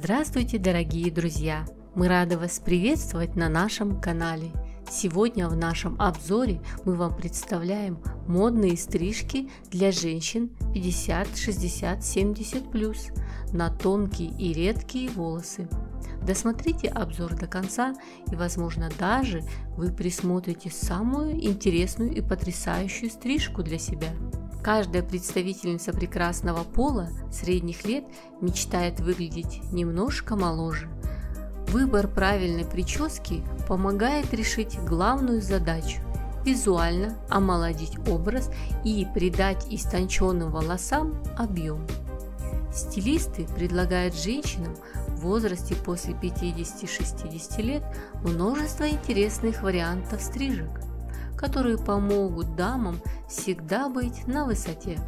Здравствуйте, дорогие друзья! Мы рады вас приветствовать на нашем канале. Сегодня в нашем обзоре мы вам представляем модные стрижки для женщин 50, 60, 70 плюс на тонкие и редкие волосы. Досмотрите обзор до конца и, возможно, даже вы присмотрите самую интересную и потрясающую стрижку для себя. Каждая представительница прекрасного пола средних лет мечтает выглядеть немножко моложе. Выбор правильной прически помогает решить главную задачу – визуально омолодить образ и придать истонченным волосам объем. Стилисты предлагают женщинам в возрасте после 50-60 лет множество интересных вариантов стрижек – которые помогут дамам всегда быть на высоте.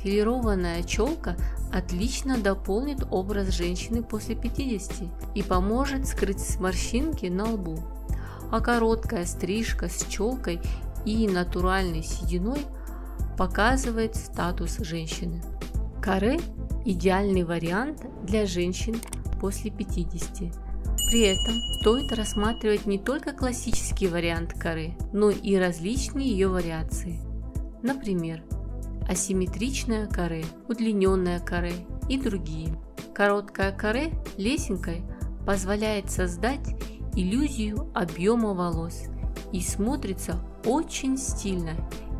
Филированная челка отлично дополнит образ женщины после 50 и поможет скрыть морщинки на лбу. А короткая стрижка с челкой и натуральной сединой показывает статус женщины. Каре – идеальный вариант для женщин после 50 при этом стоит рассматривать не только классический вариант коры, но и различные ее вариации. Например, асимметричная коре, удлиненная коре и другие. Короткая коре лесенкой позволяет создать иллюзию объема волос и смотрится очень стильно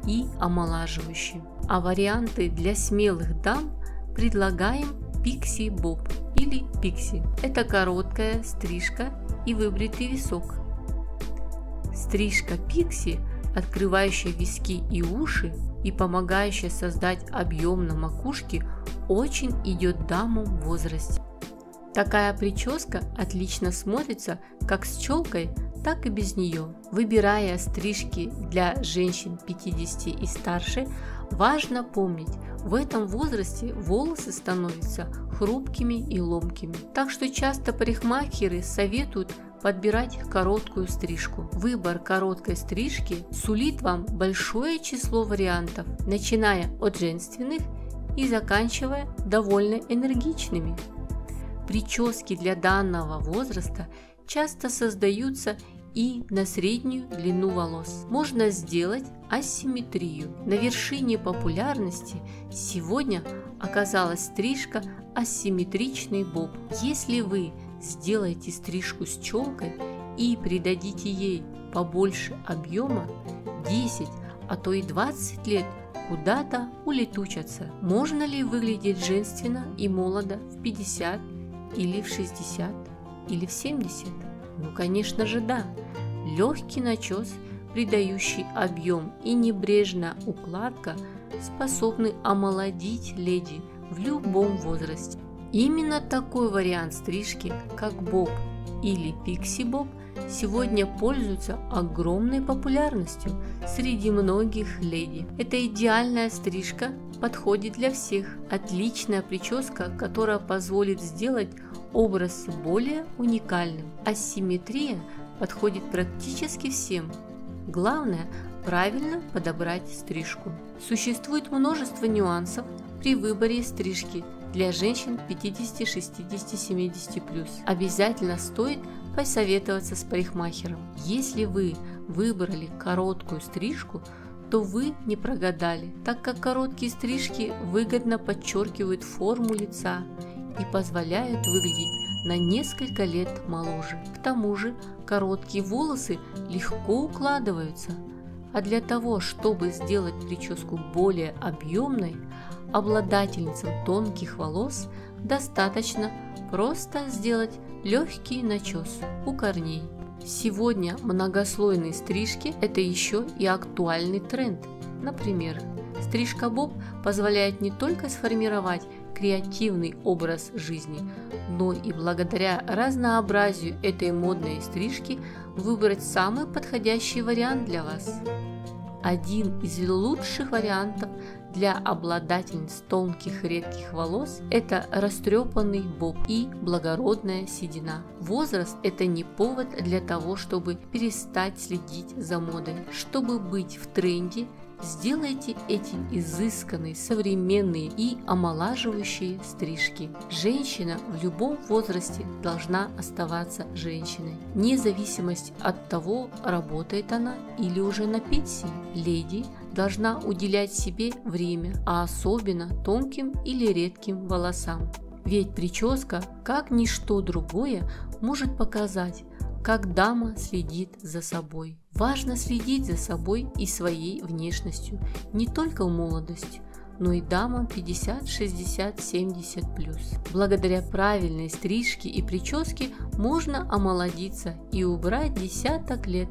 и омолаживающе. А варианты для смелых дам предлагаем Pixie Bob или пикси. Это короткая стрижка и выбритый висок. Стрижка пикси, открывающая виски и уши и помогающая создать объем на макушке, очень идет дамам в возрасте. Такая прическа отлично смотрится как с челкой, так и без нее. Выбирая стрижки для женщин 50 и старше, важно помнить, в этом возрасте волосы становятся хрупкими и ломкими. Так что часто парикмахеры советуют подбирать короткую стрижку. Выбор короткой стрижки сулит вам большое число вариантов, начиная от женственных и заканчивая довольно энергичными. Прически для данного возраста часто создаются и на среднюю длину волос. Можно сделать асимметрию. На вершине популярности сегодня оказалась стрижка асимметричный боб. Если вы сделаете стрижку с челкой и придадите ей побольше объема, 10, а то и 20 лет куда-то улетучатся. Можно ли выглядеть женственно и молодо в 50 или в 60 или в 70? Ну, конечно же, да. Легкий начес, придающий объем и небрежная укладка способны омолодить леди в любом возрасте. Именно такой вариант стрижки, как боб или пикси-боб, сегодня пользуется огромной популярностью среди многих леди. Эта идеальная стрижка подходит для всех. Отличная прическа, которая позволит сделать образ более уникальным. Асимметрия подходит практически всем. Главное – правильно подобрать стрижку. Существует множество нюансов при выборе стрижки для женщин 50, 60, 70 плюс. Обязательно стоит посоветоваться с парикмахером. Если вы выбрали короткую стрижку, то вы не прогадали, так как короткие стрижки выгодно подчеркивают форму лица и позволяют выглядеть на несколько лет моложе. К тому же короткие волосы легко укладываются, а для того, чтобы сделать прическу более объемной, обладательницам тонких волос достаточно просто сделать легкий начес у корней. Сегодня многослойные стрижки – это еще и актуальный тренд. Например, стрижка боб позволяет не только сформировать креативный образ жизни, но и благодаря разнообразию этой модной стрижки выбрать самый подходящий вариант для вас. Один из лучших вариантов для обладательниц тонких редких волос – это растрепанный боб и благородная седина. Возраст – это не повод для того, чтобы перестать следить за модой. Чтобы быть в тренде, Сделайте эти изысканные, современные и омолаживающие стрижки. Женщина в любом возрасте должна оставаться женщиной, вне зависимости от того, работает она или уже на пенсии. Леди должна уделять себе время, а особенно тонким или редким волосам. Ведь прическа, как ничто другое, может показать, как дама следит за собой. Важно следить за собой и своей внешностью не только в молодости, но и дамам 50, 60, 70 плюс. Благодаря правильной стрижке и прическе можно омолодиться и убрать десяток лет.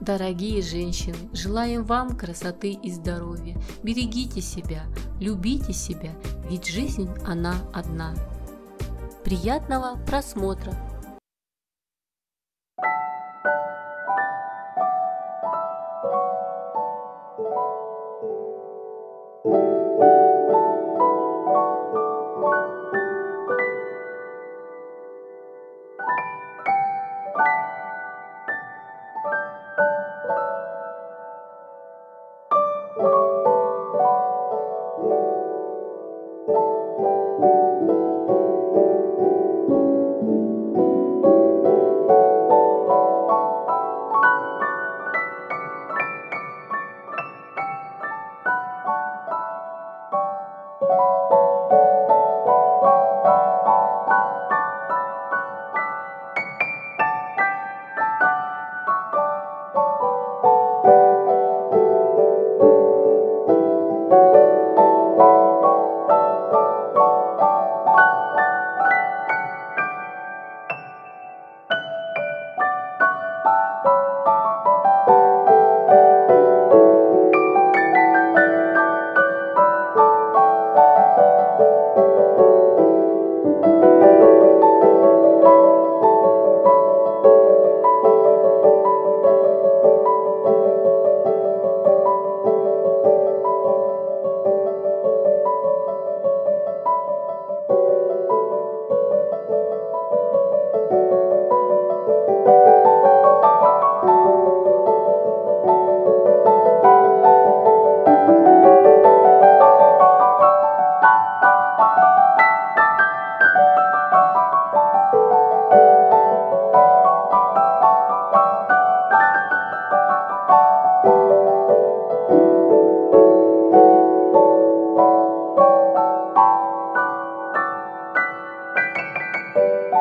Дорогие женщины, желаем вам красоты и здоровья. Берегите себя, любите себя, ведь жизнь она одна. Приятного просмотра!